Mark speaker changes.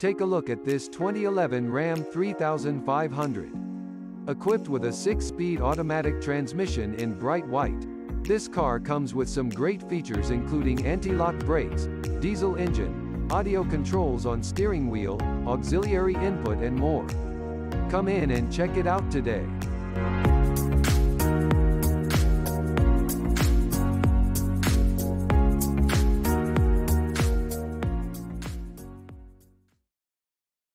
Speaker 1: Take a look at this 2011 Ram 3500. Equipped with a 6-speed automatic transmission in bright white. This car comes with some great features including anti-lock brakes, diesel engine, audio controls on steering wheel, auxiliary input and more. Come in and check it out today.